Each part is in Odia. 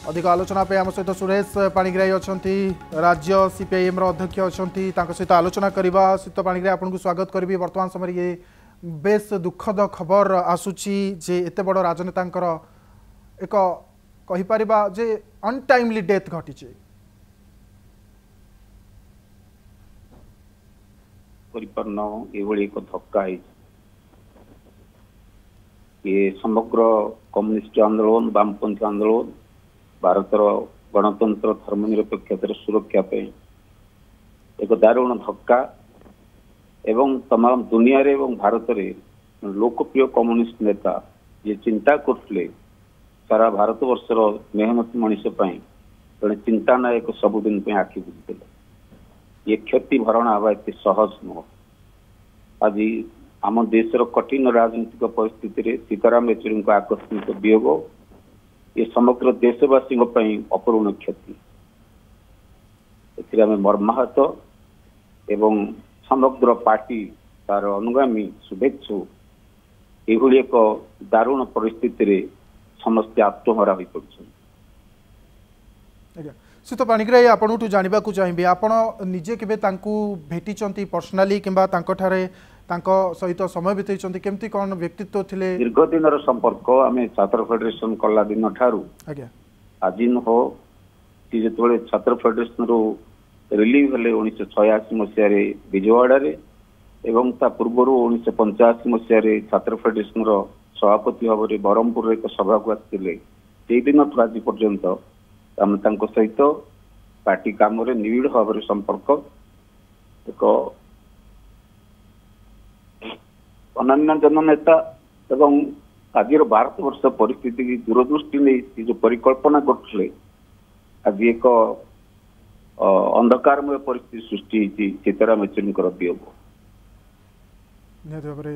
ଅଧିକ ଆଲୋଚନା ପାଇଁ ଆମ ସହିତ ସୁରେଶ ପାଣିଗ୍ରାହୀ ଅଛନ୍ତି ରାଜ୍ୟ ସିପିଆଇଏମ୍ର ଅଧ୍ୟକ୍ଷ ଅଛନ୍ତି ତାଙ୍କ ସହିତ ଆଲୋଚନା କରିବା ସହିତ ପାଣିଗ୍ରାହୀ ଆପଣଙ୍କୁ ସ୍ୱାଗତ କରିବି ବର୍ତ୍ତମାନ ସମୟରେ ଇଏ ବେଶ ଦୁଃଖଦ ଖବର ଆସୁଛି ଯେ ଏତେ ବଡ଼ ରାଜନେତାଙ୍କର ଏକ କହିପାରିବା ଯେ ଅନଟାଇମଲି ଡେଥ୍ ଘଟିଛି କରିପାରୁନ ଏଭଳି ଏକ ଧକ୍କା ହେଇଛି ଇଏ ସମଗ୍ର କମ୍ୟୁନିଷ୍ଟ ଆନ୍ଦୋଳନ ବାମପନ୍ଥୀ ଆନ୍ଦୋଳନ ଭାରତର ଗଣତନ୍ତ୍ର ଧର୍ମନିରପେକ୍ଷତାର ସୁରକ୍ଷା ପାଇଁ ଏକ ଦାରୁଣ ଧକ୍କା ଏବଂ ତମାମ ଦୁନିଆରେ ଏବଂ ଭାରତରେ ଲୋକପ୍ରିୟ କମ୍ୟୁନିଷ୍ଟ ନେତା ଯିଏ ଚିନ୍ତା କରୁଥିଲେ ସାରା ଭାରତବର୍ଷର ମେହନତ ମଣିଷ ପାଇଁ ଜଣେ ଚିନ୍ତାନାୟକ ସବୁଦିନ ପାଇଁ ଆଖି ବୁଝିଥିଲେ ଏ କ୍ଷତି ଭରଣା ହେବା ଏତେ ସହଜ ନୁହଁ। ଆଜି ଆମ ଦେଶର କଠିନ ରାଜନୈତିକ ପରିସ୍ଥିତିରେ ସୀତାରାମ ୟେଚୁରୀଙ୍କ ଆକସ୍ମିକ ବିୟୋଗ ଏ ସମଗ୍ର ଦେଶବାସୀଙ୍କ ପାଇଁ ଅପୂରଣ କ୍ଷତି। ଏଥିରେ ଆମେ ମର୍ମାହତ ଏବଂ ସମଗ୍ର ପାର୍ଟି ତାର ଅନୁଗାମୀ ଶୁଭେଚ୍ଛୁ ଏଭଳି ଏକ ଦାରୁଣ ପରିସ୍ଥିତିରେ ସମସ୍ତେ ଆତ୍ମହରା ହୋଇପଡୁଛନ୍ତି। ଶୀତ ପାଣିଗ୍ରାହୀ ଆପଣଙ୍କଠୁ ଜାଣିବାକୁ ଚାହିଁବି ଆପଣ ନିଜେ କେବେ ତାଙ୍କୁ ଭେଟିଛନ୍ତି ପର୍ସନାଲି କିମ୍ବା ତାଙ୍କଠାରେ ତାଙ୍କ ସହିତ ସମୟ ବିତେଇଛନ୍ତି କେମିତି କ'ଣ ବ୍ୟକ୍ତିତ୍ୱ ଥିଲେ? ଦୀର୍ଘ ଦିନର ସମ୍ପର୍କ ଆମେ ଛାତ୍ର ଫେଡେରେସନ କଲା ଦିନ ଠାରୁ ଆଜି ନୁହଁ ଯେତେବେଳେ ଛାତ୍ର ଫେଡେରେସନରୁ ରିଲିଭ୍ ହେଲେ ଉଣେଇଶହ ଛୟାଅଶୀ ମସିହାରେ ବିଜୟୱାଡାରେ ଏବଂ ତା ପୂର୍ବରୁ ଉଣେଇଶହ ପଞ୍ଚାଅଶୀ ମସିହାରେ ଛାତ୍ର ଫେଡେରେସନର ସଭାପତି ଭାବରେ ବ୍ରହ୍ମପୁରରେ ଏକ ସଭାକୁ ଆସିଥିଲେ ସେଇଦିନଠୁ ଆଜି ପର୍ଯ୍ୟନ୍ତ ଆମେ ତାଙ୍କ ସହିତ ପାର୍ଟି କାମରେ ନିବିଡ଼ ଭାବରେ ସମ୍ପର୍କ ଏକ ଅନନ୍ୟ ଜନନେତା ଏବଂ ଆଜିର ଭାରତବର୍ଷ ପରିସ୍ଥିତି ଦୂରଦୃଷ୍ଟି ନେଇ ସେ ଯୋଉ ପରିକଳ୍ପନା କରୁଥିଲେ ଆଜି ଏକ ଅ, ଅନ୍ଧକାରମୟ ପରିସ୍ଥିତି ସୃଷ୍ଟି ହେଇଛି ସୀତାରାମ ୟେଚୁରୀଙ୍କର ବିୟୋଗ ନିହାତି ଭାବରେ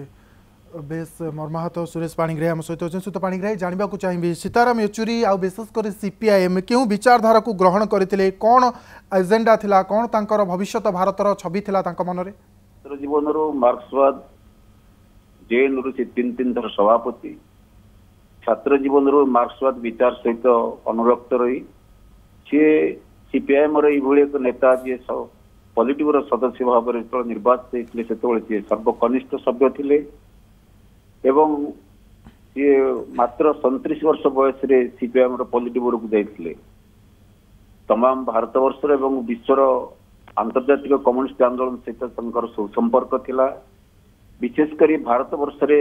ବେଶ ମର୍ମାହତ ସୁରେଶ ପାଣିଗ୍ରାହୀ ଆମ ସହିତ ଅଛନ୍ତି ସୁତ ପାଣିଗ୍ରାହୀ ଜାଣିବାକୁ ଚାହିଁବି ସୀତାରାମ ୟେଚୁରୀ ଆଉ ବିଶେଷ କରି ସିପିଆଇଏମ୍ କେଉଁ ବିଚାରଧାରାକୁ ଗ୍ରହଣ କରିଥିଲେ କ'ଣ ଏଜେଣ୍ଡା ଥିଲା କ'ଣ ତାଙ୍କର ଭବିଷ୍ୟତ ଭାରତର ଛବି ଥିଲା ତାଙ୍କ ମନରେ? ଛାତ୍ର ଜୀବନରୁ ମାର୍କ୍ସବାଦ ଜେଏନ୍ରୁ ସେ ତିନି ତିନି ଥର ସଭାପତି ଛାତ୍ର ଜୀବନରୁ ମାର୍କ୍ସବାଦ ବିଚାର ସହିତ ଅନୁରକ୍ତ ରହି ସିଏ ସିପିଆଇଏମ୍ ର ଏଇଭଳି ଏକ ନେତା ଯିଏ ପଲିଟିଭର ସଦସ୍ୟ ଭାବରେ ଯେତେବେଳେ ନିର୍ବାଚିତ ହେଇଥିଲେ ସେତେବେଳେ ସିଏ ସର୍ବକନିଷ୍ଠ ସଭ୍ୟ ଥିଲେ ଏବଂ ସିଏ ମାତ୍ର ସଇଁତିରିଶ ବର୍ଷ ବୟସରେ ସିପିଆଇଏମ୍ ର ପଲିଟିଭରକୁ ଯାଇଥିଲେ ତମାମ ଭାରତବର୍ଷର ଏବଂ ବିଶ୍ୱର ଆନ୍ତର୍ଜାତିକ କମ୍ୟୁନିଷ୍ଟ ଆନ୍ଦୋଳନ ସହିତ ତାଙ୍କର ସୁସମ୍ପର୍କ ଥିଲା ବିଶେଷ କରି ଭାରତବର୍ଷରେ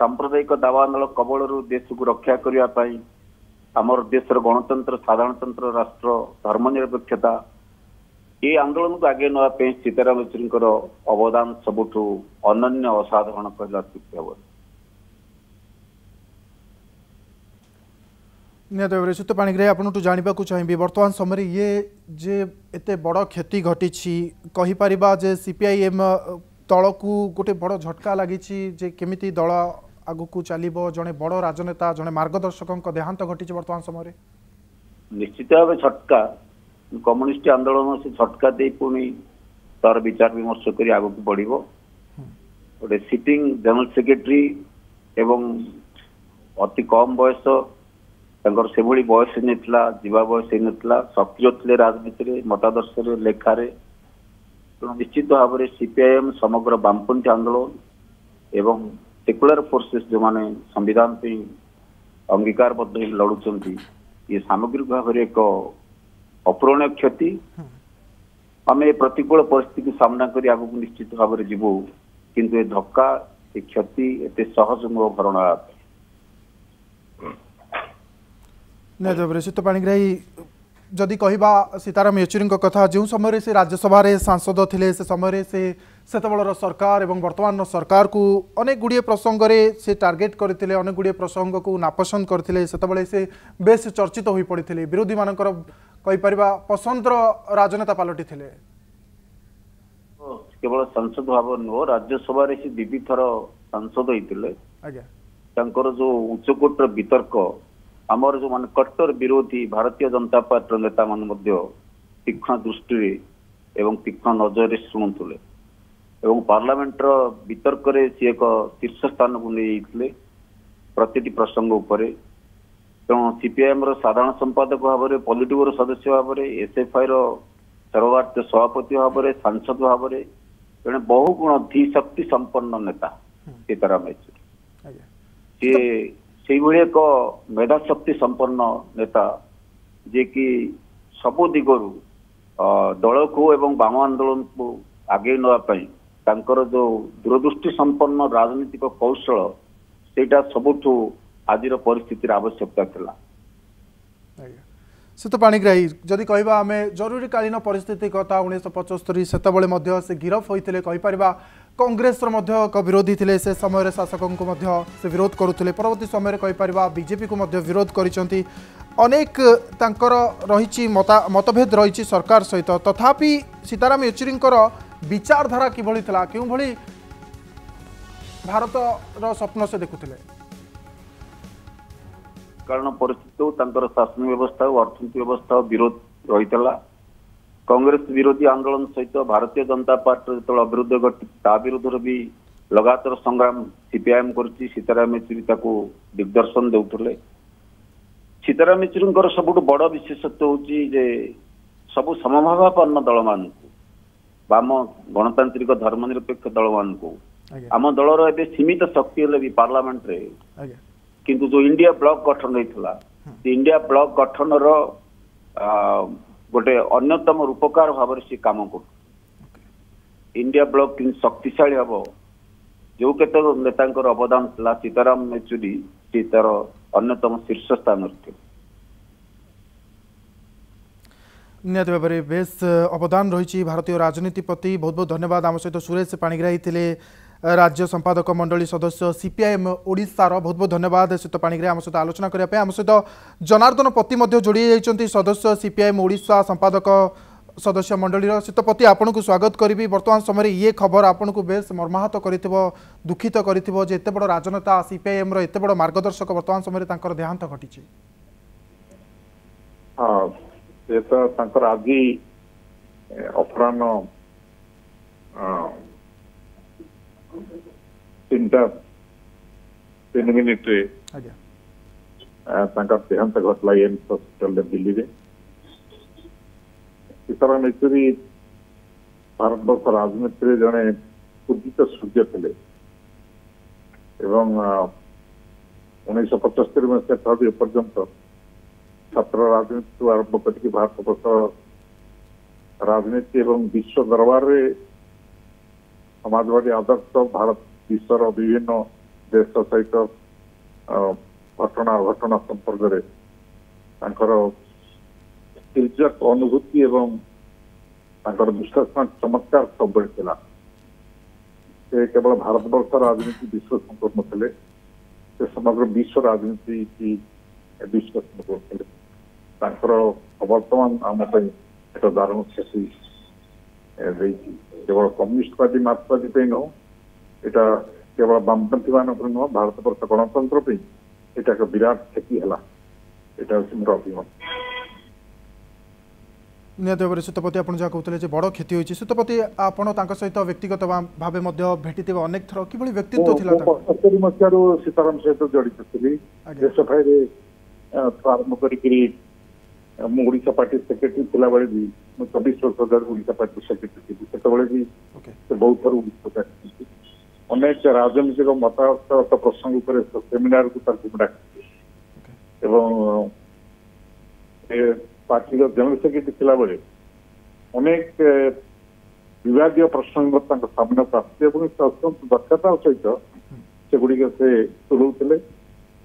ସାମ୍ପ୍ରଦାୟିକ ଦାବାନଳ କବଳରୁ ଦେଶକୁ ରକ୍ଷା କରିବା ପାଇଁ ଆମର ଦେଶର ଗଣତନ୍ତ୍ର ସାଧାରଣତନ୍ତ୍ର ରାଷ୍ଟ୍ର ଧର୍ମନିରପେକ୍ଷତା এই ଆନ୍ଦୋଳନକୁ ଆଗେଇ ନେବା ପାଇଁ ସୀତାରାମ ୟେଚୁରୀଙ୍କର ଅବଦାନ ସବୁଠୁ ଅନନ୍ୟ ଅସାଧାରଣ କହିଲା ଅତ୍ୟୁକ୍ତି ହେବ ନିହାତି ଭାବରେ ସୁତ ପାଣିଗ୍ରାହୀ ଆପଣଙ୍କଠୁ ଜାଣିବାକୁ ଚାହିଁବି ବର୍ତ୍ତମାନ ସମୟରେ ଇଏ ଯେ ଏତେ ବଡ଼ କ୍ଷତି ଘଟିଛି କହିପାରିବା ଯେ ସିପିଆଇଏମ୍ ଦଳକୁ ଗୋଟେ ବଡ଼ ଝଟକା ଲାଗିଛି ଯେ କେମିତି ଦଳ ଆଗକୁ ଚାଲିବ ଜଣେ ବଡ଼ ରାଜନେତା ଜଣେ ମାର୍ଗଦର୍ଶକଙ୍କ ଦେହାନ୍ତ ଘଟିଛି ବର୍ତ୍ତମାନ ସମୟରେ? ନିଶ୍ଚିତ ଭାବେ ଝଟକା। କମ୍ୟୁନିଷ୍ଟ ଆନ୍ଦୋଳନ ସେ ଝଟକା ଦେଇ ପୁଣି ତାର ବିଚାର ବିମର୍ଶ କରି ଆଗକୁ ବଢିବ। ଗୋଟେ ସିଟିଂ ଜେନେରାଲ ସେକ୍ରେଟାରୀ ଏବଂ ଅତି କମ ବୟସ ତାଙ୍କର ସେଭଳି ବୟସ ହେଇନଥିଲା ଯିବା ବୟସ ହେଇନଥିଲା ସକ୍ରିୟ ଥିଲେ ରାଜନୀତିରେ ମତାଦର୍ଶରେ ଲେଖାରେ ତେଣୁ ନିଶ୍ଚିତ ଭାବରେ ସିପିଆଇଏମ୍ ସମଗ୍ର ବାମପନ୍ଥୀ ଆନ୍ଦୋଳନ ଏବଂ ସେକୁଲାର ଫୋର୍ସେସ୍ ଯେଉଁମାନେ ସମ୍ବିଧାନ ପାଇଁ ଅଙ୍ଗୀକାରବଦ୍ଧ ହେଇ ଲଢୁଛନ୍ତି ଇଏ ସାମଗ୍ରିକ ଭାବରେ ଏକ ଅପୂରଣୀୟ କ୍ଷତି। ଆମେ ଏ ପ୍ରତିକୂଳ ପରିସ୍ଥିତିକୁ ସାମ୍ନା କରି ଆଗକୁ ନିଶ୍ଚିତ ଭାବରେ ଯିବୁ କିନ୍ତୁ ଏ ଧକ୍କା ଏ କ୍ଷତି ଏତେ ସହଜ ନୁହଁ ଭରଣା ନିହାତି ଭାବରେ ଶୀତ ପାଣିଗ୍ରାହୀ ଯଦି କହିବା ସୀତାରାମ ୟେଚୁରୀଙ୍କ କଥା ଯେଉଁ ସମୟରେ ସେ ରାଜ୍ୟସଭାରେ ସାଂସଦ ଥିଲେ ସେ ସମୟରେ ସେ ସେତେବେଳର ସରକାର ଏବଂ ବର୍ତ୍ତମାନର ସରକାରକୁ ଅନେକ ଗୁଡ଼ିଏ ପ୍ରସଙ୍ଗରେ ସେ ଟାର୍ଗେଟ୍ କରିଥିଲେ ଅନେକ ଗୁଡ଼ିଏ ପ୍ରସଙ୍ଗକୁ ନାପସନ୍ଦ କରିଥିଲେ। ସେତେବେଳେ ସେ ବେଶ ଚର୍ଚ୍ଚିତ ହୋଇପଡ଼ିଥିଲେ। ବିରୋଧୀମାନଙ୍କର କହିପାରିବା ପସନ୍ଦର ରାଜନେତା ପାଲଟିଥିଲେ କେବଳ ସାଂସଦ ଭାବ ନୁହଁ ରାଜ୍ୟସଭାରେ ସେ ଦି ଦି ଥର ସାଂସଦ ହେଇଥିଲେ। ତାଙ୍କର ଯୋଉ ଉଚ୍ଚକୋଟୀର ବିତର୍କ ଆମର ଯୋଉମାନେ କଟ୍ଟର ବିରୋଧୀ ଭାରତୀୟ ଜନତା ପାର୍ଟିର ନେତାମାନେ ମଧ୍ୟ ତୀକ୍ଷ୍ଣ ଦୃଷ୍ଟିରେ ଏବଂ ତୀକ୍ଷ୍ଣ ନଜରରେ ଶୁଣୁଥିଲେ ଏବଂ ପାର୍ଲାମେଣ୍ଟର ବିତର୍କରେ ସିଏ ଏକ ଶୀର୍ଷ ସ୍ଥାନକୁ ନେଇଯାଇଥିଲେ ପ୍ରତିଟି ପ୍ରସଙ୍ଗ ଉପରେ। ତେଣୁ ସିପିଆଇଏମ ର ସାଧାରଣ ସମ୍ପାଦକ ଭାବରେ ପଲିଟିବ୍ୟୁରୋ ସଦସ୍ୟ ଭାବରେ ଏସ୍ଏଫ୍ଆଇ ର ସର୍ବଭାରତୀୟ ସଭାପତି ଭାବରେ ସାଂସଦ ଭାବରେ ଜଣେ ବହୁ ଗୁଣ ଧୀ ଶକ୍ତି ସମ୍ପନ୍ନ ନେତା ସୀତାରାମ ୟେଚୁରୀ। ସିଏ ସେଇଭଳି ଏକ ମେଧାଶକ୍ତି ସମ୍ପନ୍ନ ନେତା ଯିଏକି ସବୁ ଦିଗରୁ ଦଳକୁ ଏବଂ ବାମ ଆନ୍ଦୋଳନକୁ ଆଗେଇ ନେବା ପାଇଁ ତାଙ୍କର ଯୋଉ ଦୂରଦୃଷ୍ଟି ସମ୍ପନ୍ନ ରାଜନୈତିକ କୌଶଳ ସେଇଟା ସବୁଠୁ ଆଜିର ପରିସ୍ଥିତିର ଆବଶ୍ୟକତା ଥିଲା। ସେ ତ ପାଣିଗ୍ରାହୀ ଯଦି କହିବା ଆମେ ଜରୁରୀକାଳୀନ ପରିସ୍ଥିତି କଥା ଉଣେଇଶହ ପଞ୍ଚସ୍ତରୀ ସେତେବେଳେ ମଧ୍ୟ ସେ ଗିରଫ ହୋଇଥିଲେ କହିପାରିବା କଂଗ୍ରେସର ମଧ୍ୟ ଏକ ବିରୋଧୀ ଥିଲେ ସେ ସମୟରେ ଶାସକଙ୍କୁ ମଧ୍ୟ ସେ ବିରୋଧ କରୁଥିଲେ। ପରବର୍ତ୍ତୀ ସମୟରେ କହିପାରିବା ବିଜେପିକୁ ମଧ୍ୟ ବିରୋଧ କରିଛନ୍ତି। ଅନେକ ତାଙ୍କର ରହିଛି ମତା ମତଭେଦ ରହିଛି ସରକାର ସହିତ। ତଥାପି ସୀତାରାମ ୟେଚୁରୀଙ୍କର ବିଚାରଧାରା କିଭଳି ଥିଲା? କେଉଁଭଳି ଭାରତର ସ୍ୱପ୍ନ ସେ ଦେଖୁଥିଲେ? କାରଣ ପରିସ୍ଥିତି ତାଙ୍କର ଶାସନ ବ୍ୟବସ୍ଥା ଓ ଅର୍ଥନୀତି ବ୍ୟବସ୍ଥା ବିରୋଧ ରହିଥିଲା। କଂଗ୍ରେସ ବିରୋଧୀ ଆନ୍ଦୋଳନ ସହିତ ଭାରତୀୟ ଜନତା ପାର୍ଟିର ଯେତେବେଳେ ଅବିରୋଧ ଘଟିଛି ତା ବିରୁଦ୍ଧରେ ବି ଲଗାତାର ସଂଗ୍ରାମ ସିପିଆଇଏମ କରିଛି ସୀତାରାମ ୟେଚୁରୀ ତାକୁ ଦିଗ୍ଦର୍ଶନ ଦେଉଥିଲେ ସୀତାରାମ ୟେଚୁରୀଙ୍କର ସବୁଠୁ ବଡ ବିଶେଷତ୍ୱ ହଉଛି ଯେ ସବୁ ସମଭାବାପନ୍ନ ଦଳମାନଙ୍କୁ ବାମ ଗଣତାନ୍ତ୍ରିକ ଧର୍ମନିରପେକ୍ଷ ଦଳମାନଙ୍କୁ ଆମ ଦଳର ଏବେ ସୀମିତ ଶକ୍ତି ହେଲେ ବି ପାର୍ଲାମେଣ୍ଟରେ କିନ୍ତୁ ଯୋଉ ଇଣ୍ଡିଆ ବ୍ଲକ ଗଠନ ହେଇଥିଲା ଇଣ୍ଡିଆ ବ୍ଲକ ଗଠନର ଗୋଟେ ଅନ୍ୟତମ ରୂପକାର ଭାବରେ ସେ କାମ କରୁ ଇଣ୍ଡିଆ ବ୍ଲକ କେମିତି ଶକ୍ତିଶାଳୀ ହବ ଯୋଉ କେତେକ ନେତାଙ୍କର ଅବଦାନ ଥିଲା ସୀତାରାମ ୟେଚୁରୀ ସେ ତାର ଅନ୍ୟତମ ଶୀର୍ଷ ସ୍ଥାନରେ ଥିଲେ। ନିହାତି ଭାବରେ ବେଶ ଅବଦାନ ରହିଛି ଭାରତୀୟ ରାଜନୀତି ପ୍ରତି। ବହୁତ ବହୁତ ଧନ୍ୟବାଦ। ଆମ ସହିତ ସୁରେଶ ପାଣିଗ୍ରାହୀ ଥିଲେ ରାଜ୍ୟ ସମ୍ପାଦକ ମଣ୍ଡଳୀ ସଦସ୍ୟ ସିପିଆଇଏମ୍ ଓଡ଼ିଶାର ବହୁତ ବହୁତ ଧନ୍ୟବାଦ ସହିତ ପାଣିଗ୍ରାହୀ ଆମ ସହିତ ଆଲୋଚନା କରିବା ପାଇଁ। ଆମ ସହିତ ଜନାର୍ଦ୍ଦନ ପତି ମଧ୍ୟ ଯୋଡ଼ି ଯାଇଛନ୍ତି ସଦସ୍ୟ ସିପିଆଇଏମ୍ ଓଡ଼ିଶା ସମ୍ପାଦକ ସଦସ୍ୟ ମଣ୍ଡଳୀର। ଶୀତପତି ଆପଣଙ୍କୁ ସ୍ୱାଗତ କରିବି। ବର୍ତ୍ତମାନ ସମୟରେ ଇଏ ଖବର ଆପଣଙ୍କୁ ବେଶ ମର୍ମାହତ କରିଥିବ ଦୁଃଖିତ କରିଥିବ ଯେ ଏତେ ବଡ଼ ରାଜନେତା ସିପିଆଇଏମ୍ର ଏତେ ବଡ଼ ମାର୍ଗଦର୍ଶକ ବର୍ତ୍ତମାନ ସମୟରେ ତାଙ୍କର ଦେହାନ୍ତ ଘଟିଛି। ହଁ ସେ ତ ତାଙ୍କର ଆଜି ଅପରାହ୍ନ ଅ, ତିନିଟା ତିନି ମିନିଟରେ ଆଜ୍ଞା ଆ, ତାଙ୍କର ଦେହାନ୍ତ ଘଟିଲା ଏମ୍ସ ହସ୍ପିଟାଲରେ ଦିଲ୍ଲୀରେ ସୀତାରାମ ୟେଚୁରୀ ଭାରତବର୍ଷ ରାଜନୀତିରେ ଜଣେ ପୂଜିତ ସୂର୍ଯ୍ୟ ଥିଲେ ଏବଂ ଉଣେଇଶହ ପଞ୍ଚସ୍ତରୀ ମସିହା ଠାରୁ ଏପର୍ଯ୍ୟନ୍ତ ଛାତ୍ର ରାଜନୀତିରୁ ଆରମ୍ଭ କରିକି ଭାରତବର୍ଷ ରାଜନୀତି ଏବଂ ବିଶ୍ୱ ଦରବାରରେ ସମାଜବାଦୀ ଆଦର୍ଶ ଭାରତ ବିଶ୍ୱର ବିଭିନ୍ନ ଦେଶ ସହିତ ଅ, ଘଟଣା ଅଘଟଣା ସମ୍ପର୍କରେ ତାଙ୍କର ତିର୍ଯ୍ୟକ ଅନୁଭୂତି ଏବଂ ତାଙ୍କର ବିଶ୍ୱାସ ଚମତ୍କାର ସବୁବେଳେ ଥିଲା ସେ କେବଳ ଭାରତବର୍ଷ ରାଜନୀତି ବିଶ୍ୱସ୍ତ କରୁନଥିଲେ ସେ ସମଗ୍ର ବିଶ୍ୱ ରାଜନୀତି କି ବିଶ୍ୱସ୍ତ କରୁଥିଲେ ତାଙ୍କର ବର୍ତ୍ତମାନ ଆମ ପାଇଁ ଏକ ଦାରୁଣ କ୍ଷତି ଏ, ଦେଇଛି କେବଳ କମ୍ୟୁନିଷ୍ଟ ପାର୍ଟି ମାର୍କ୍ସବାଦୀ ପାଇଁ ନୁହଁ ଏଇଟା କେବଳ ବାମପନ୍ଥୀ ମାନଙ୍କ ନୁହଁ ଭାରତବର୍ଷ ଗଣତନ୍ତ୍ର ପାଇଁ ଏଇଟା ଏକ ବିରାଟ କ୍ଷତି ହେଲା ଏଇଟା ହେଉଛି ମୋର ଅଭିମତ ନିହାତି ଭାବରେ ଶୀତପତି ଆପଣ ଯାହା କହୁଥିଲେ ଯେ ବଡ଼ କ୍ଷତି ହୋଇଛି ଶୀତପତି ଆପଣ ତାଙ୍କ ସହିତ ବ୍ୟକ୍ତିଗତ ଭା- ଭାବେ ମଧ୍ୟ ଭେଟିଥିବେ ଅନେକ ଥର। କିଭଳି ବ୍ୟକ୍ତିତ୍ୱ ଥିଲା ମୁଁ ତାଙ୍କର? ପଞ୍ଚସ୍ତରୀ ମସିହାରୁ ସୀତାରାମ ସହିତ ଜଡିତ ଥିଲି। ଆଜ୍ଞା। ଦେଶଫାଇରେ ଆରମ୍ଭ କରିକିରି ଆ, ମୁଁ ଓଡ଼ିଶା ପାର୍ଟି ସେକ୍ରେଟାରୀ ଥିଲାବେଳେ ବି ମୁଁ ଚବିଶ ବର୍ଷ ଧରି ଓଡ଼ିଶା ପାର୍ଟି ସେକ୍ରେଟାରୀ ଥିଲି ସେତେବେଳେ ବି ଓକେ ସେ ବହୁତ ଥର ଓଡ଼ିଶା ଆସିଛନ୍ତି ଅନେକ ରାଜନୈତିକ ମତାମତ ପ୍ରସଙ୍ଗ ଉପରେ ସେମିନାରକୁ ତାଙ୍କୁ ମୁଁ ଡାକିଛି ଓକେ ଏବଂ ଏ ପାର୍ଟିର ଜେନେରାଲ ସେକ୍ରେଟାରୀ ଥିଲାବେଳେ ଅନେକ ଏ, ବିବାଦୀୟ ପ୍ରସଙ୍ଗ ତାଙ୍କ ସାମ୍ନାକୁ ଆସିଛି ଏବଂ ସେ ଅତ୍ୟନ୍ତ ଦକ୍ଷତା ସହିତ ସେଗୁଡିକ ସେ ତୁଲଉଥିଲେ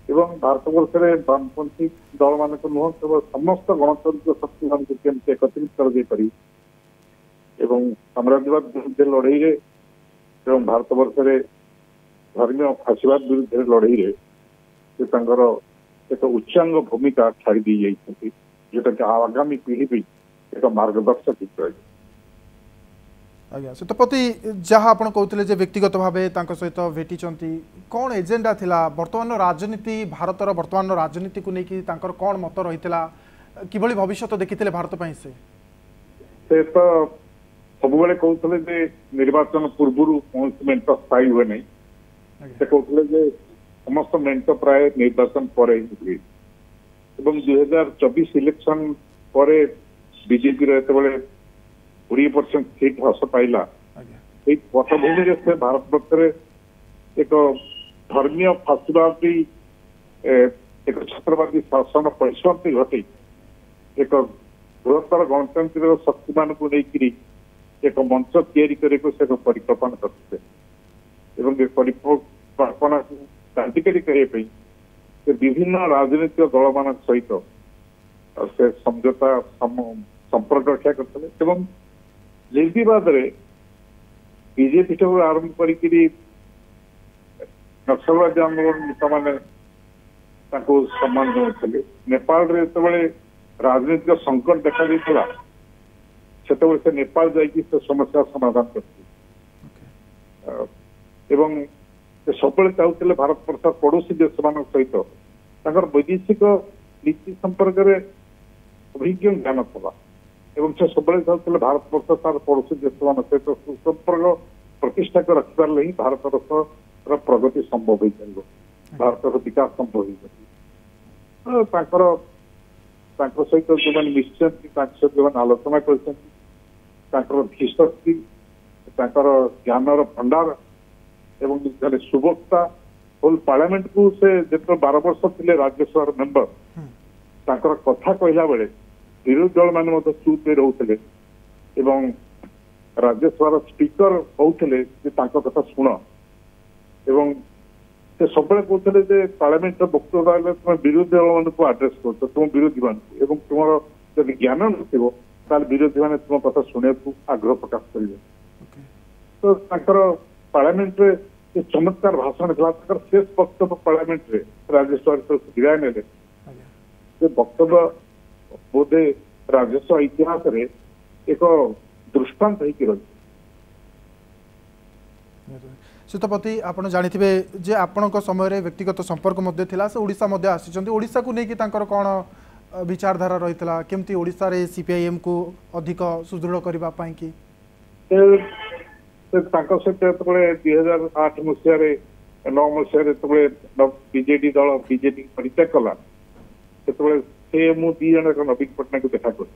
ଏବଂ ଭାରତବର୍ଷରେ ବାମପନ୍ଥୀ ଦଳମାନଙ୍କୁ ନୁହଁ କେବଳ ସମସ୍ତ ଗଣତାନ୍ତ୍ରିକ ଶକ୍ତିମାନଙ୍କୁ କେମିତି ଏକତ୍ରିତ କରାଯାଇପାରିବ ଏବଂ ସାମ୍ରାଜ୍ୟବାଦ ବିରୁଦ୍ଧରେ ଲଢେଇରେ ଏବଂ ଭାରତବର୍ଷରେ ଧର୍ମୀୟ ଫାସିବାଦ ବିରୁଦ୍ଧରେ ଲଢେଇରେ ସେ ତାଙ୍କର ଏକ ଉଚ୍ଚାଙ୍ଗ ଭୂମିକା ଛାଡ଼ି ଦେଇ ଯାଇଛନ୍ତି ଯୋଉଟାକି ଆଗାମୀ ପିଢି ପାଇଁ ଏକ ମାର୍ଗଦର୍ଶକ ରହିବ ଆଜ୍ଞା ଶୀତପତି ଯାହା ଆପଣ କହୁଥିଲେ ଯେ ବ୍ୟକ୍ତିଗତ ଭାବେ ତାଙ୍କ ସହିତ ଭେଟିଛନ୍ତି କ'ଣ ଏଜେଣ୍ଡା ଥିଲା? ବର୍ତ୍ତମାନର ରାଜନୀତି ଭାରତର ବର୍ତ୍ତମାନର ରାଜନୀତିକୁ ନେଇକି ତାଙ୍କର କ'ଣ ମତ ରହିଥିଲା? କିଭଳି ଭବିଷ୍ୟତ ଦେଖିଥିଲେ ଭାରତ ପାଇଁ ସେ? ସେ ତ ସବୁବେଳେ କହୁଥିଲେ ଯେ ନିର୍ବାଚନ ପୂର୍ବରୁ କୌଣସି ମେଣ୍ଟ ସ୍ଥାୟୀ ହୁଏ ନାହିଁ। ସେ ଆଜ୍ଞା କହୁଥିଲେ ଯେ ସମସ୍ତ ମେଣ୍ଟ ପ୍ରାୟ ନିର୍ବାଚନ ପରେ ହିଁ ହୁଏ। ଏବଂ ଦୁଇ ହଜାର ଚବିଶ ଇଲେକ୍ସନ ପରେ ବିଜେପିର ଯେତେବେଳେ କୋଡ଼ିଏ ପରସେଣ୍ଟ ସିଟ୍ ହ୍ରାସ ପାଇଲା। ଏଇ ପଟ୍ଟଭୂମିରେ ସେ ଭାରତ ବର୍ଷରେ ଏକ ଧର୍ମୀୟ ଫାସିବାଦୀ ଏକ ଛାତ୍ରବାଦୀ ଶାସନ ପରିସମାପ୍ତି ଘଟି ଏକ ବୃହତ୍ତର ଗଣତାନ୍ତ୍ରିକ ଶକ୍ତିମାନଙ୍କୁ ନେଇକରି ଏକ ମଞ୍ଚ ତିଆରି କରିବାକୁ ସେ ଏକ ପରିକଳ୍ପନା କରିଥିଲେ। ଏବଂ ଏ ପରିକଳ୍ପନାକୁ କାର୍ଯ୍ୟକାରୀ କରିବା ପାଇଁ ସେ ବିଭିନ୍ନ ରାଜନୈତିକ ଦଳମାନଙ୍କ ସହିତ ସେ ସମଝୋତା ସମ୍ପର୍କ ରକ୍ଷା କରିଥିଲେ ଏବଂ ନିର୍ବିବାଦରେ ବିଜେପି ଠାରୁ ଆରମ୍ଭ କରିକିରି ନକ୍ସଲବାଦୀ ଆନ୍ଦୋଳନ ନେତାମାନେ ତାଙ୍କୁ ସମ୍ମାନ ଜଣାଉଥିଲେ ନେପାଳରେ ଯେତେବେଳେ ରାଜନୈତିକ ସଙ୍କଟ ଦେଖାଯାଇଥିଲା ସେତେବେଳେ ସେ ନେପାଳ ଯାଇକି ସେ ସମସ୍ୟାର ସମାଧାନ କରିଥିଲେ ଓକେ ଅ, ଏବଂ ସେ ସବୁବେଳେ ଚାହୁଁଥିଲେ ଭାରତ ବର୍ଷ ପଡୋଶୀ ଦେଶମାନଙ୍କ ସହିତ ତାଙ୍କର ବୈଦେଶିକ ନୀତି ସମ୍ପର୍କରେ ଅଭିଜ୍ଞ ଜ୍ଞାନ ଥିଲା ଏବଂ ସେ ସବୁବେଳେ ଚାହୁଁଥିଲେ ଭାରତ ବର୍ଷ ତାର ପଡୋଶୀ ଦେଶମାନଙ୍କ ସହିତ ସୁସମ୍ପର୍କ ପ୍ରତିଷ୍ଠା କରି ରଖିପାରିଲେ ହିଁ ଭାରତର ର ପ୍ରଗତି ସମ୍ଭବ ହେଇପାରିବ। ଭାରତର ବିକାଶ ସମ୍ଭବ ହେଇପାରିବ। ତ ତାଙ୍କର ତାଙ୍କ ସହିତ ଯୋଉମାନେ ମିଶିଛନ୍ତି ତାଙ୍କ ସହିତ ଯୋଉମାନେ ଆଲୋଚନା କରିଛନ୍ତି ତାଙ୍କର ଧୀଶକ୍ତି ତାଙ୍କର ଜ୍ଞାନର ଭଣ୍ଡାର ଏବଂ ଜଣେ ସୁବକ୍ତା ହୋଲ ପାର୍ଲାମେଣ୍ଟକୁ ସେ ଯେତେବେଳେ ବାର ବର୍ଷ ଥିଲେ ରାଜ୍ୟସଭାର ମେମ୍ବର ହୁଁ। ତାଙ୍କର କଥା କହିଲା ବେଳେ ବିରୋଧୀ ଦଳ ମାନେ ମଧ୍ୟ ଚୁପ୍ ହେଇ ରହୁଥିଲେ ଏବଂ ରାଜ୍ୟସଭାର ସ୍ପିକର କହୁଥିଲେ ଯେ ତାଙ୍କ କଥା ଶୁଣ। ଏବଂ ସେ ସବୁବେଳେ କହୁଥିଲେ ଯେ ପାର୍ଲାମେଣ୍ଟର ବକ୍ତବ୍ୟ ହେଲେ ତୁମେ ବିରୋଧୀ ଦଳମାନଙ୍କୁ ଆଡ୍ରେସ କରୁଛ ତୁମ ବିରୋଧୀ ମାନଙ୍କୁ ଏବଂ ତୁମର ଯଦି ଜ୍ଞାନ ନଥିବ ତାହେଲେ ବିରୋଧୀ ମାନେ ତୁମ କଥା ଶୁଣିବାକୁ ଆଗ୍ରହ ପ୍ରକାଶ କରିବେ। ଓକେ ତ ତାଙ୍କର ପାର୍ଲାମେଣ୍ଟରେ ଯେ ଚମତ୍କାର ଭାଷଣ ଥିଲା ତାଙ୍କର ଶେଷ ବକ୍ତବ୍ୟ ପାର୍ଲାମେଣ୍ଟରେ ରାଜ୍ୟସଭାରେ ସେ ବିଦାୟ ନେଲେ। ଆଜ୍ଞା। ସେ ବକ୍ତବ୍ୟ ବୋଧେ ରାଜସ୍ୱ ଇତିହାସରେ ଏକ ଦୃଷ୍ଟାନ୍ତ ହେଇକି ରହିଛି। ଶୀତପତି ଆପଣ ଜାଣିଥିବେ ଯେ ଆପଣଙ୍କ ସମୟରେ ବ୍ୟକ୍ତିଗତ ସମ୍ପର୍କ ମଧ୍ୟ ଥିଲା ସେ ଓଡ଼ିଶା ମଧ୍ୟ ଆସିଛନ୍ତି। ଓଡ଼ିଶାକୁ ନେଇକି ତାଙ୍କର କ'ଣ ବିଚାରଧାରା ରହିଥିଲା? କେମିତି ଓଡ଼ିଶାରେ ସିପିଆଇଏମ୍କୁ ଅଧିକ ସୁଦୃଢ଼ କରିବା ପାଇଁ କି? ତାଙ୍କ ସହିତ ଦୁଇ ହଜାର ଆଠ ମସିହାରେ ନଅ ମସିହାରେ ଯେତେବେଳେ ବିଜେଡି ଦଳ ବିଜେପି ପରିତ୍ୟାଗ କଲା ସେତେବେଳେ ସେ ମୁଁ ଦି ଜଣ ଏକ ନବୀନ ପଟ୍ଟନାୟକକୁ ଦେଖା କଲି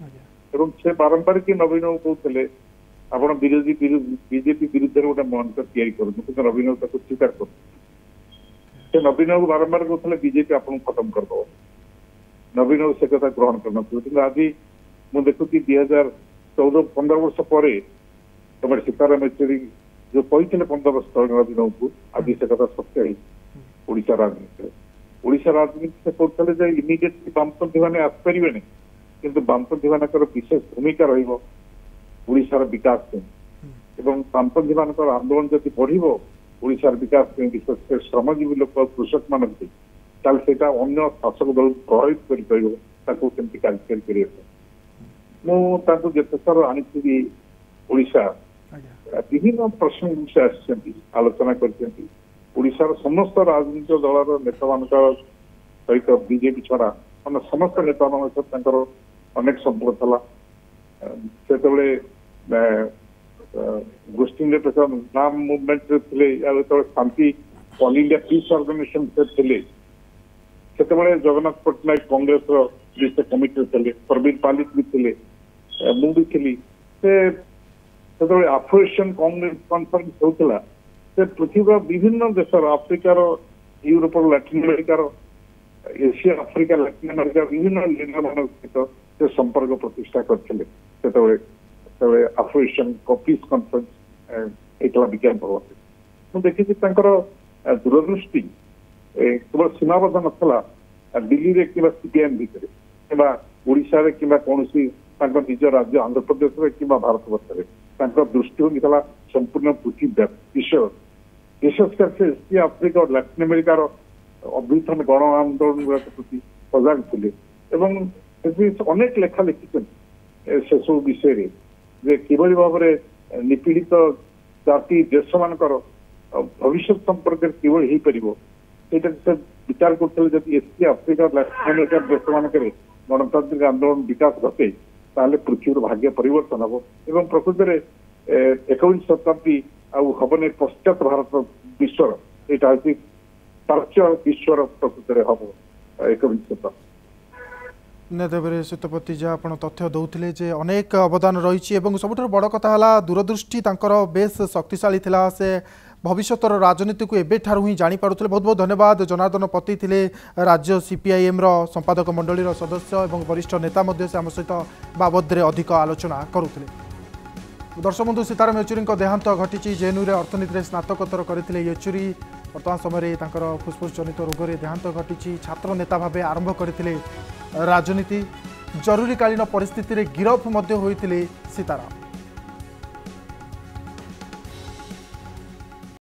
ଆଜ୍ଞା। ଏବଂ ସେ ବାରମ୍ବାର କି ନବୀନକୁ କହୁଥିଲେ ଆପଣ ବିରୋଧୀ ବିଜେପି ବିରୁଦ୍ଧରେ ଗୋଟେ ମଞ୍ଚ ତିଆରି କରନ୍ତୁ। କିନ୍ତୁ ନବୀନ ତାକୁ ସ୍ୱୀକାର କରୁ। ସେ ନବୀନକୁ ବାରମ୍ବାର କହୁଥିଲେ ବିଜେପି ଆପଣଙ୍କୁ ଖତମ କରିଦବ। ନବୀନ ସେ କଥା ଗ୍ରହଣ କରିନଥିଲେ। କିନ୍ତୁ ଆଜି ମୁଁ ଦେଖୁଛି ଦୁଇ ହଜାର ଚଉଦ ପନ୍ଦର ବର୍ଷ ପରେ ତମର ସୀତାରାମ ୟେଚୁରୀ ଯୋଉ କହିଥିଲେ ପନ୍ଦର ବର୍ଷ ତଳେ ନବୀନକୁ ଆଜି ସେ କଥା ସତ୍ୟ ହେଇଛି। ଓଡ଼ିଶା ରାଜନୀତିରେ। ଓଡ଼ିଶା ରାଜନୀତି ସେ କହୁଥିଲେ ଯେ ଇମିଡିଏଟଲି ବାମପନ୍ଥୀ ମାନେ ଆସିପାରିବେନି। କିନ୍ତୁ ବାମପନ୍ଥୀ ମାନଙ୍କର ବିଶେଷ ଭୂମିକା ରହିବ ଓଡ଼ିଶାର ବିକାଶ ପାଇଁ। ଏବଂ ବାମପନ୍ଥୀ ମାନଙ୍କର ଆନ୍ଦୋଳନ ଯଦି ବଢିବ ଓଡ଼ିଶାର ବିକାଶ ପାଇଁ ବିଶେଷ କରି ଶ୍ରମଜୀବୀ ଲୋକ କୃଷକ ମାନଙ୍କ ପାଇଁ ତାହେଲେ ସେଇଟା ଅନ୍ୟ ଶାସକ ଦଳକୁ ପ୍ରଭାବିତ କରିପାରିବ ତାକୁ କେମିତି କାର୍ଯ୍ୟକାରୀ କରିବା ପାଇଁ। ମୁଁ ତାଙ୍କୁ ଯେତେଥର ଆଣିଥିବି ଓଡ଼ିଶା ଆଜ୍ଞା। ବିଭିନ୍ନ ପ୍ରଶ୍ନ ସେ ଆସିଛନ୍ତି ଆଲୋଚନା କରିଛନ୍ତି। ଓଡ଼ିଶାର ସମସ୍ତ ରାଜନୈତିକ ଦଳର ନେତାମାନଙ୍କ ସହିତ ବିଜେପି ଛଡା ଅନ୍ୟ ସମସ୍ତ ନେତାମାନଙ୍କ ସହିତ ତାଙ୍କର ଅନେକ ସମ୍ପର୍କ ଥିଲା। ଅଁ, ସେତେବେଳେ ଅଁ, ଅଁ, ଗୋଷ୍ଠୀ ନିରପେକ୍ଷ ନାମ ମୁଭମେଣ୍ଟରେ ଥିଲେ ଆଉ ଯେତେବେଳେ ଶାନ୍ତି ଅଲ ଇଣ୍ଡିଆ ପିସ୍ ଅର୍ଗାନାଇଜେସନ ସେ ଥିଲେ ସେତେବେଳେ ଜଗନ୍ନାଥ ପଟ୍ଟନାୟକ କଂଗ୍ରେସର ବି ସେ କମିଟିରେ ଥିଲେ ପ୍ରବୀଣ ପାଲିକ ବି ଥିଲେ ଅଁ, ମୁଁ ବି ଥିଲି। ସେ ସେତେବେଳେ ଆଫ୍ରୋଏସିଆନ କଂଗ୍ରେସ କନଫରେନ୍ସ ହେଉଥିଲା ସେ ପୃଥିବୀର ବିଭିନ୍ନ ଦେଶର ଆଫ୍ରିକାର ୟୁରୋପର ଲାଟିନ ଆମେରିକାର ଏସିଆ ଆଫ୍ରିକା ଲାଟିନ ଆମେରିକା ବିଭିନ୍ନ ଲିଡର ମାନଙ୍କ ସହିତ ସେ ସମ୍ପର୍କ ପ୍ରତିଷ୍ଠା କରିଥିଲେ। ସେତେବେଳେ ସେତେବେଳେ ଆଫ୍ରୋଏସିଆନ ପିସ୍ କନଫରେନ୍ସ ହେଇଥିଲା ବିଜ୍ଞାନ ଭବନରେ ମୁଁ ଦେଖିଛି ତାଙ୍କର ଆ, ଦୂରଦୃଷ୍ଟି ଏ, କେବଳ ସୀମାବଦ୍ଧ ନଥିଲା ଆ, ଦିଲ୍ଲୀରେ କିମ୍ବା ସିପିଆଇଏମ୍ ଭିତରେ କିମ୍ବା ଓଡ଼ିଶାରେ କିମ୍ବା କୌଣସି ତାଙ୍କ ନିଜ ରାଜ୍ୟ ଆନ୍ଧ୍ରପ୍ରଦେଶରେ କିମ୍ବା ଭାରତ ବର୍ଷରେ ତାଙ୍କର ଦୃଷ୍ଟିଭଙ୍ଗୀ ଥିଲା ସମ୍ପୂର୍ଣ୍ଣ ପୃଥିବୀ ବ୍ୟାପୀ ବିଶ୍ୱ विशेष करके एसपी আফ্রিকা ও ল্যাটিন আমেরিকার অভ্যুত্থান গণ আন্দোলন প্রতি সজাগ ছিলেন এবং অনেক লেখা লিখিছেন সেসব বিষয়ে যে কীভাবে ভাবে নিপীড়িত জাতি দেশ মানকর ভবিষ্যৎ সম্পর্কে কীভাবে হয়ে হয়েপারিব সেটা সে বিচার করছিল যদি এশিয়া আফ্রিকা ল্যাটিন আমেরিকার দেশ মানকরে গণতান্ত্রিক আন্দোলন বিকাশ ঘটে, তাহলে পৃথিবীর ভাগ্য পরিবর্তন হব। এবং প্রকৃতরে একবিংশ শতাব্দী ପ୍ରକୃତରେ ଏ, ଏକବିଂଶ ଶତାବ୍ଦୀ ଆଉ ହବନି ପଶ୍ଚାତ ଭାରତ ବିଶ୍ୱର। ଏଇଟା ହଉଛି ପ୍ରାଚ୍ୟ ବିଶ୍ୱର ପ୍ରକୃତରେ ହବ ଏକବିଂଶ ଶତାବ୍ଦୀ ନିହାତି ସୀତପତି ଯାହା ଆପଣ ତଥ୍ୟ ଦେଉଥିଲେ ଯେ ଅନେକ ଅବଦାନ ରହିଛି ଏବଂ ସବୁଠାରୁ ବଡ଼ କଥା ହେଲା ଦୂରଦୃଷ୍ଟି ତାଙ୍କର ବେଶ ଶକ୍ତିଶାଳୀ ଥିଲା। ସେ ଭବିଷ୍ୟତର ରାଜନୀତିକୁ ଏବେଠାରୁ ହିଁ ଜାଣିପାରୁଥିଲେ। ବହୁତ ବହୁତ ଧନ୍ୟବାଦ। ଜନାର୍ଦ୍ଦନ ପତି ଥିଲେ ରାଜ୍ୟ ସିପିଆଇଏମ୍ର ସମ୍ପାଦକ ମଣ୍ଡଳୀର ସଦସ୍ୟ ଏବଂ ବରିଷ୍ଠ ନେତା ମଧ୍ୟ ସେ ଆମ ସହିତ ବାବଦରେ ଅଧିକ ଆଲୋଚନା କରୁଥିଲେ। ଦର୍ଶକ ବନ୍ଧୁ ସୀତାରାମ ୟେଚୁରୀଙ୍କ ଦେହାନ୍ତ ଘଟିଛି ଜେଏନ୍ୟୁରେ ଅର୍ଥନୀତିରେ ସ୍ନାତକୋତ୍ତର କରିଥିଲେ ୟେଚୁରୀ। ବର୍ତ୍ତମାନ ସମୟରେ ତାଙ୍କର ଫୁସ୍ଫୁସ୍ ଜନିତ ରୋଗରେ ଦେହାନ୍ତ ଘଟିଛି। ଛାତ୍ର ନେତା ଭାବେ ଆରମ୍ଭ କରିଥିଲେ ରାଜନୀତି। ଜରୁରୀକାଳୀନ ପରିସ୍ଥିତିରେ ଗିରଫ ମଧ୍ୟ ହୋଇଥିଲେ ସୀତାରାମ।